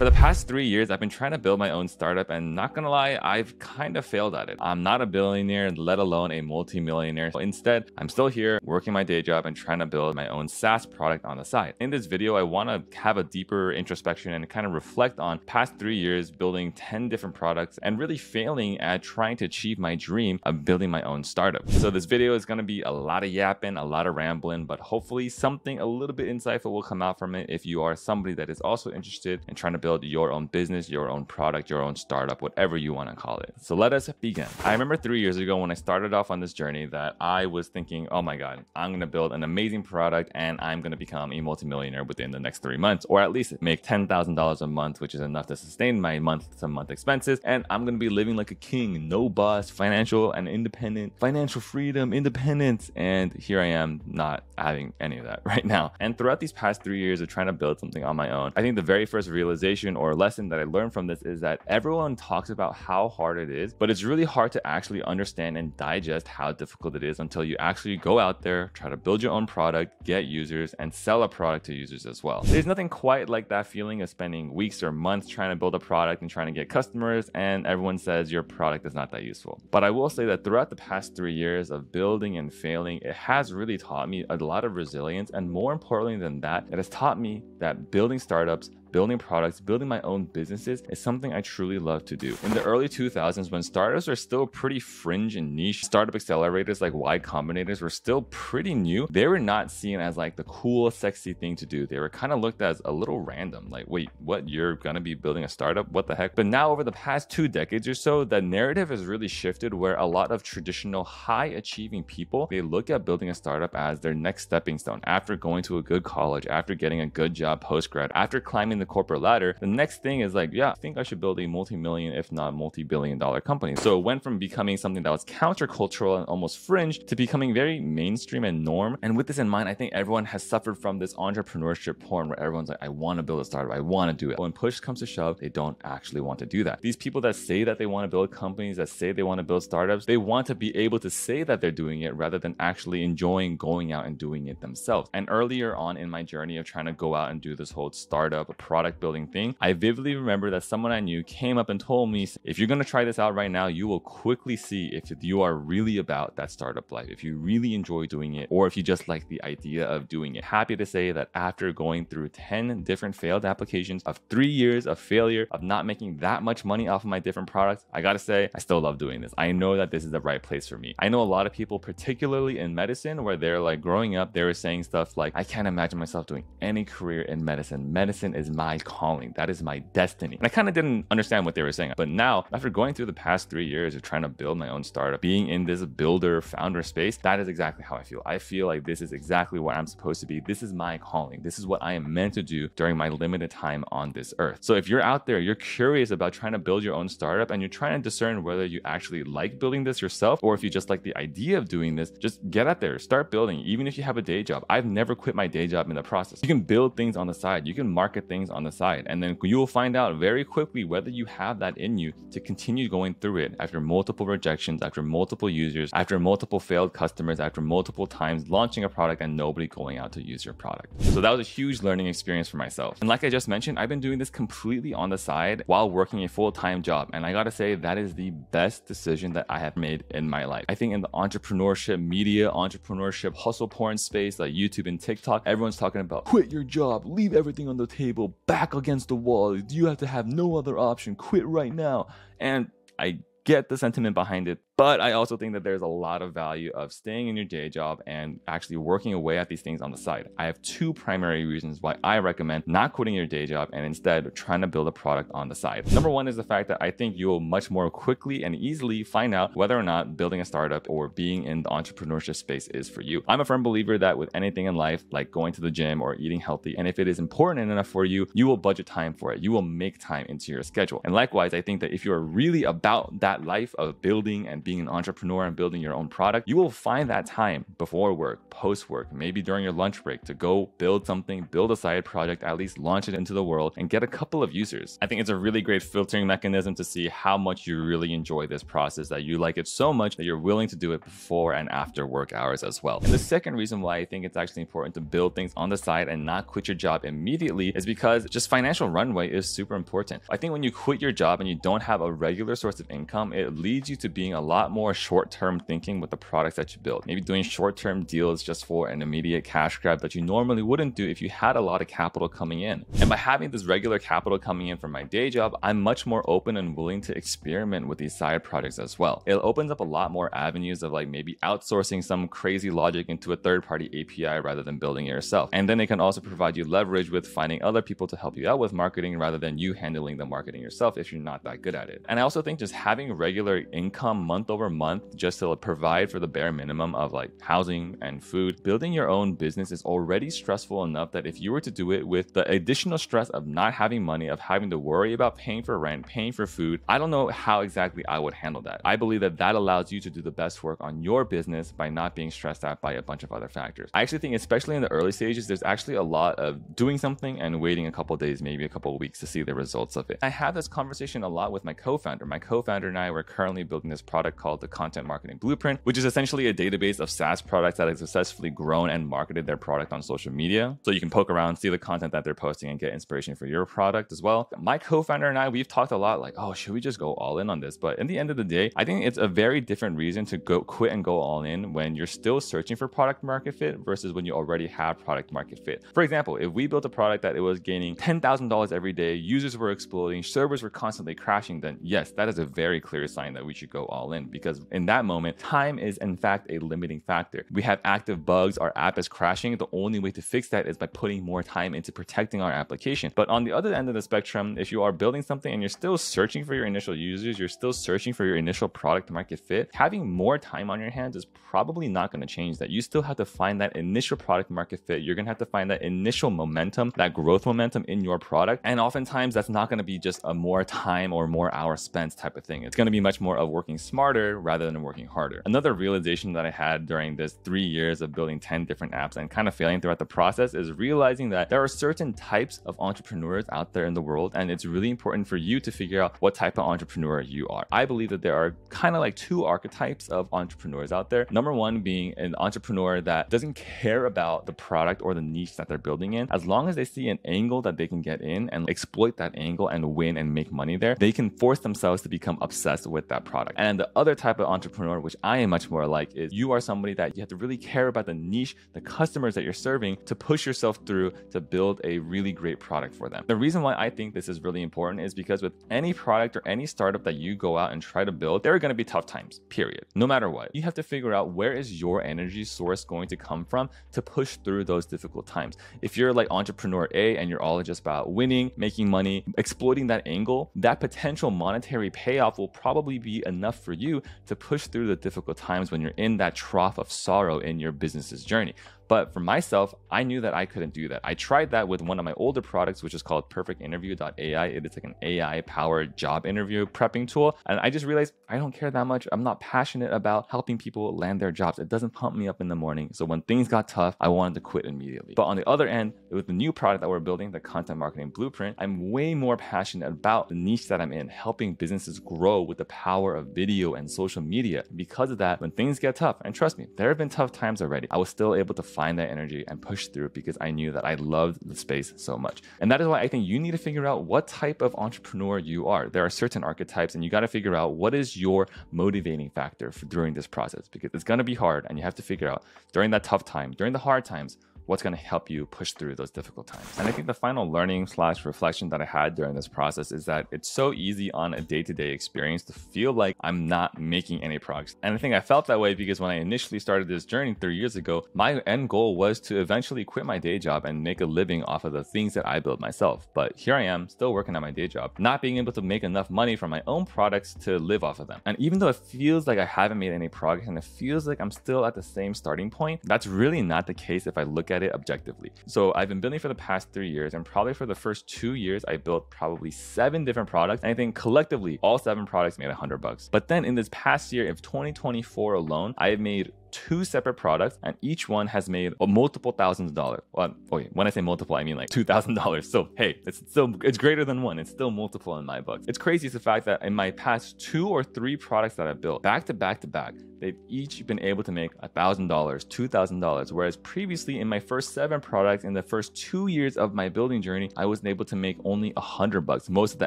For the past three years, I've been trying to build my own startup, and not gonna lie, I've kind of failed at it. I'm not a billionaire, let alone a multi-millionaire. Instead, I'm still here working my day job and trying to build my own SaaS product on the side. In this video, I want to have a deeper introspection and kind of reflect on past three years building 10 different products and really failing at trying to achieve my dream of building my own startup. So this video is to be a lot of yapping, a lot of rambling, but hopefully something a little bit insightful will come out from it if you are somebody that is also interested in trying to build your own business, your own product, your own startup, whatever you want to call it. So let us begin. I remember three years ago when I started off on this journey that I was thinking, oh my God, I'm going to build an amazing product and I'm going to become a multimillionaire within the next three months, or at least make $10,000 a month, which is enough to sustain my month to month expenses. And I'm going to be living like a king, no boss, financial and independent, financial freedom, independence. And here I am not having any of that right now. And throughout these past three years of trying to build something on my own, I think the very first realization or lesson that I learned from this is that everyone talks about how hard it is, but it's really hard to actually understand and digest how difficult it is until you actually go out there, try to build your own product, get users, and sell a product to users as well. There's nothing quite like that feeling of spending weeks or months trying to build a product and trying to get customers, and everyone says your product is not that useful. But I will say that throughout the past three years of building and failing, it has really taught me a lot of resilience. And more importantly than that, it has taught me that building startups building products, building my own businesses is something I truly love to do. In the early 2000s, when startups were still pretty fringe and niche, startup accelerators like Y Combinator were still pretty new. They were not seen as like the cool, sexy thing to do. They were kind of looked at as a little random. Like, wait, what? You're gonna be building a startup? What the heck? But now, over the past two decades or so, the narrative has really shifted where a lot of traditional high achieving people they look at building a startup as their next stepping stone after going to a good college, after getting a good job post grad, after climbing the corporate ladder, the next thing is like, yeah, I think I should build a multi-million, if not multi-billion dollar company. So it went from becoming something that was countercultural and almost fringe to becoming very mainstream and norm. And with this in mind, I think everyone has suffered from this entrepreneurship porn where everyone's like, I want to build a startup, I want to do it. When push comes to shove, they don't actually want to do that. These people that say that they want to build companies, that say they want to build startups, they want to be able to say that they're doing it rather than actually enjoying going out and doing it themselves. And earlier on in my journey of trying to go out and do this whole startup product building thing, I vividly remember that someone I knew came up and told me, if you're going to try this out right now, you will quickly see if you are really about that startup life, if you really enjoy doing it, or if you just like the idea of doing it. Happy to say that after going through 10 different failed applications of three years of failure, of not making that much money off of my different products, I gotta say, I still love doing this. I know that this is the right place for me. I know a lot of people, particularly in medicine, where they're like growing up, they were saying stuff like, I can't imagine myself doing any career in medicine. Medicine is my calling. That is my destiny. And I kind of didn't understand what they were saying. But now, after going through the past three years of trying to build my own startup, being in this builder founder space, that is exactly how I feel. I feel like this is exactly what I'm supposed to be. This is my calling. This is what I am meant to do during my limited time on this earth. So if you're out there, you're curious about trying to build your own startup and you're trying to discern whether you actually like building this yourself or if you just like the idea of doing this, just get out there, start building, even if you have a day job. I've never quit my day job in the process. You can build things on the side, you can market things on the side, and then you will find out very quickly whether you have that in you to continue going through it after multiple rejections, after multiple users, after multiple failed customers, after multiple times launching a product and nobody going out to use your product. So that was a huge learning experience for myself. And like I just mentioned, I've been doing this completely on the side while working a full-time job. And I gotta say, that is the best decision that I have made in my life. I think in the entrepreneurship, media, entrepreneurship, hustle porn space, like YouTube and TikTok, everyone's talking about quit your job, leave everything on the table, back against the wall. You have to have no other option, quit right now. And I get the sentiment behind it, but I also think that there's a lot of value of staying in your day job and actually working away at these things on the side. I have two primary reasons why I recommend not quitting your day job and instead trying to build a product on the side. Number one is the fact that I think you will much more quickly and easily find out whether or not building a startup or being in the entrepreneurship space is for you. I'm a firm believer that with anything in life, like going to the gym or eating healthy, and if it is important enough for you, you will budget time for it. You will make time into your schedule. And likewise, I think that if you're really about that life of building and being an entrepreneur and building your own product, you will find that time before work, post work, maybe during your lunch break to go build something, build a side project, at least launch it into the world and get a couple of users. I think it's a really great filtering mechanism to see how much you really enjoy this process, that you like it so much that you're willing to do it before and after work hours as well. And the second reason why I think it's actually important to build things on the side and not quit your job immediately is because just financial runway is super important. I think when you quit your job and you don't have a regular source of income, it leads you to being a lot more short term thinking with the products that you build. Maybe doing short term deals just for an immediate cash grab that you normally wouldn't do if you had a lot of capital coming in. And by having this regular capital coming in from my day job, I'm much more open and willing to experiment with these side projects as well. It opens up a lot more avenues of like maybe outsourcing some crazy logic into a third party API rather than building it yourself. And then it can also provide you leverage with finding other people to help you out with marketing rather than you handling the marketing yourself if you're not that good at it. And I also think just having regular income month over month just to provide for the bare minimum of like housing and food, building your own business is already stressful enough that if you were to do it with the additional stress of not having money, of having to worry about paying for rent, paying for food, I don't know how exactly I would handle that. I believe that that allows you to do the best work on your business by not being stressed out by a bunch of other factors. I actually think, especially in the early stages, there's actually a lot of doing something and waiting a couple days, maybe a couple weeks to see the results of it. I have this conversation a lot with my co-founder. My co-founder and I were currently building this product called the Content Marketing Blueprint, which is essentially a database of SaaS products that have successfully grown and marketed their product on social media. So you can poke around, see the content that they're posting, and get inspiration for your product as well. My co-founder and I, we've talked a lot like, oh, should we just go all in on this? But in the end of the day, I think it's a very different reason to go quit and go all in when you're still searching for product market fit versus when you already have product market fit. For example, if we built a product that it was gaining $10,000 every day, users were exploding, servers were constantly crashing, then yes, that is a very clear sign that we should go all in because in that moment, time is in fact a limiting factor. We have active bugs, our app is crashing. The only way to fix that is by putting more time into protecting our application. But on the other end of the spectrum, if you are building something and you're still searching for your initial users, you're still searching for your initial product market fit, having more time on your hands is probably not going to change that. You still have to find that initial product market fit. You're going to have to find that initial momentum, that growth momentum in your product. And oftentimes that's not going to be just a more time or more hours spent type of thing. It's going to be much more of working smarter rather than working harder. Another realization that I had during this three years of building 10 different apps and kind of failing throughout the process is realizing that there are certain types of entrepreneurs out there in the world. And it's really important for you to figure out what type of entrepreneur you are. I believe that there are kind of like two archetypes of entrepreneurs out there. Number one being an entrepreneur that doesn't care about the product or the niche that they're building in. As long as they see an angle that they can get in and exploit that angle and win and make money there, they can force themselves to become obsessed with that product. And the other type of entrepreneur, which I am much more like, is you are somebody that you have to really care about the niche, the customers that you're serving to push yourself through to build a really great product for them. The reason why I think this is really important is because with any product or any startup that you go out and try to build, there are going to be tough times, period. No matter what. You have to figure out where is your energy source going to come from to push through those difficult times. If you're like entrepreneur A and you're all just about winning, making money, exploiting that angle, that potential monetary payoff will probably be enough for you to push through the difficult times when you're in that trough of sorrow in your business's journey. But for myself, I knew that I couldn't do that. I tried that with one of my older products, which is called perfectinterview.ai. It is like an AI powered job interview prepping tool. And I just realized I don't care that much. I'm not passionate about helping people land their jobs. It doesn't pump me up in the morning. So when things got tough, I wanted to quit immediately. But on the other end, with the new product that we're building, the content marketing blueprint, I'm way more passionate about the niche that I'm in, helping businesses grow with the power of video and social media. Because of that, when things get tough, and trust me, there have been tough times already, I was still able to find that energy and push through because I knew that I loved the space so much. And that is why I think you need to figure out what type of entrepreneur you are. There are certain archetypes, and you got to figure out what is your motivating factor for during this process because it's going to be hard, and you have to figure out during that tough time, during the hard times, what's going to help you push through those difficult times. And I think the final learning slash reflection that I had during this process is that it's so easy on a day-to-day experience to feel like I'm not making any progress. And I think I felt that way because when I initially started this journey three years ago, my end goal was to eventually quit my day job and make a living off of the things that I build myself. But here I am still working at my day job, not being able to make enough money from my own products to live off of them. And even though it feels like I haven't made any progress and it feels like I'm still at the same starting point, that's really not the case if I look at at it objectively. So I've been building for the past three years, and probably for the first two years, I built probably seven different products. And I think collectively, all seven products made a hundred bucks. But then in this past year, of 2024 alone, I have made two separate products and each one has made multiple thousands of dollars. Well, okay, when I say multiple, I mean like two thousand dollars. So hey, it's still it's greater than one. It's still multiple in my books. It's crazy is the fact that in my past two or three products that I built back to back to back, they've each been able to make a thousand dollars, two thousand dollars. Whereas previously in my first seven products in the first two years of my building journey, I wasn't able to make only a hundred bucks. Most of the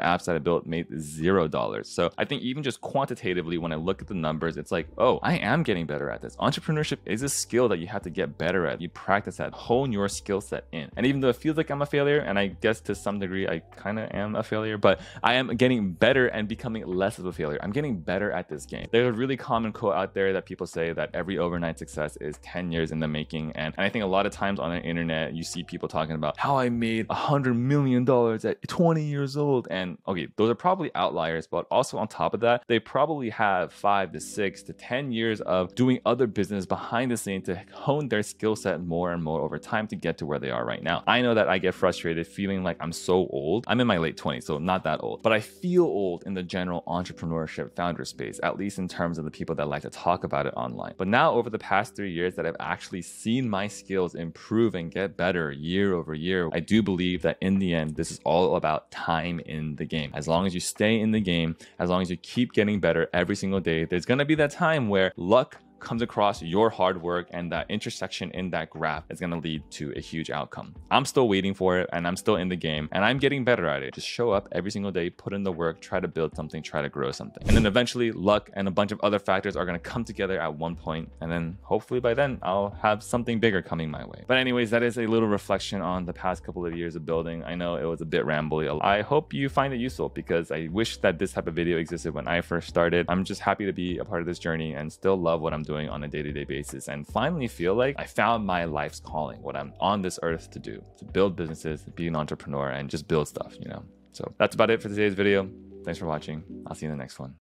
apps that I built made zero dollars. So I think even just quantitatively, when I look at the numbers, it's like, oh, I am getting better at this entrepreneurship is a skill that you have to get better at. You practice that, hone your skill set in. And even though it feels like I'm a failure, and I guess to some degree I kind of am a failure, but I am getting better and becoming less of a failure. I'm getting better at this game. There's a really common quote out there that people say that every overnight success is 10 years in the making. And, and I think a lot of times on the internet, you see people talking about how I made a hundred million dollars at 20 years old. And okay, those are probably outliers, but also on top of that, they probably have five to six to 10 years of doing other business behind behind the scene to hone their skill set more and more over time to get to where they are right now. I know that I get frustrated feeling like I'm so old. I'm in my late 20s, so not that old, but I feel old in the general entrepreneurship founder space, at least in terms of the people that like to talk about it online. But now, over the past three years that I've actually seen my skills improve and get better year over year, I do believe that in the end, this is all about time in the game. As long as you stay in the game, as long as you keep getting better every single day, there's gonna be that time where luck comes across your hard work and that intersection in that graph is going to lead to a huge outcome. I'm still waiting for it and I'm still in the game and I'm getting better at it. Just show up every single day, put in the work, try to build something, try to grow something. And then eventually luck and a bunch of other factors are going to come together at one point and then hopefully by then I'll have something bigger coming my way. But anyways, that is a little reflection on the past couple of years of building. I know it was a bit rambly. I hope you find it useful because I wish that this type of video existed when I first started. I'm just happy to be a part of this journey and still love what I'm doing doing on a day-to-day basis and finally feel like I found my life's calling, what I'm on this earth to do, to build businesses, be an entrepreneur and just build stuff, you know. So that's about it for today's video. Thanks for watching. I'll see you in the next one.